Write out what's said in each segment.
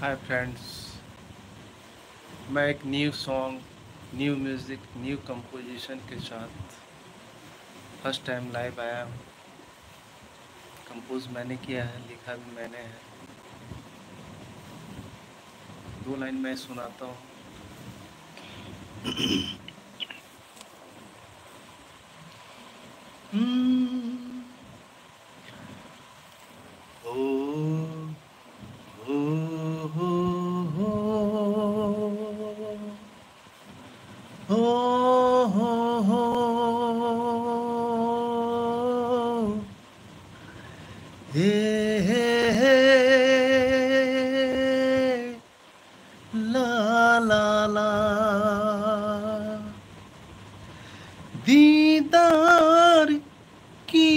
हाय friends मैं एक new song new music new composition के साथ फ़र्स्ट टाइम लाइव आया हूँ। कंपोज मैंने किया है, लिखा भी मैंने है। दो लाइन मैं सुनाता हूँ हम्म। ओ हो हो हो हो हो हो। हे हे हे। ला ला ला। दीदार की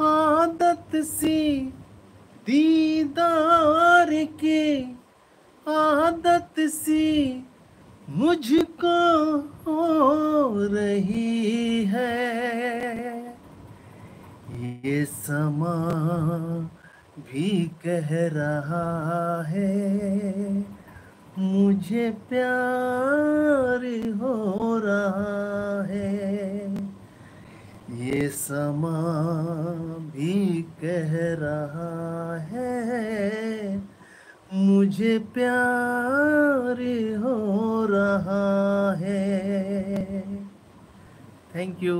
आदत सी, दीदार की आदत सी। मुझको हो रही है। ये समा भी कह रहा है, मुझे प्यार हो रहा है। ये समा भी कह रहा है मुझे प्यार हो रहा है। Thank you